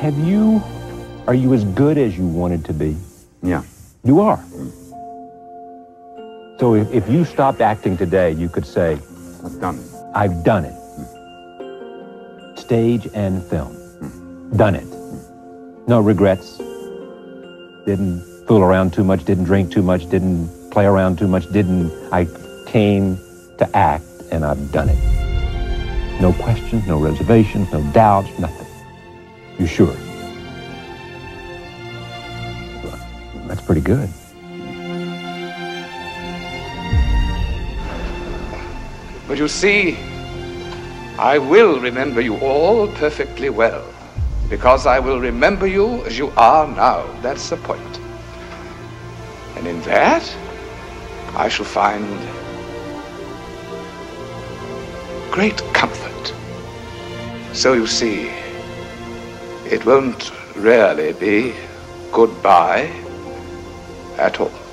Have you, are you as good as you wanted to be? Yeah. You are. So if, if you stopped acting today, you could say, I've done it. I've done it. Stage and film. Done it. No regrets. Didn't fool around too much, didn't drink too much, didn't play around too much, didn't. I came to act and I've done it. No questions, no reservations, no doubts, nothing. You sure? That's pretty good. But you see, I will remember you all perfectly well. Because I will remember you as you are now. That's the point. And in that, I shall find great comfort. So you see, it won't really be goodbye at all.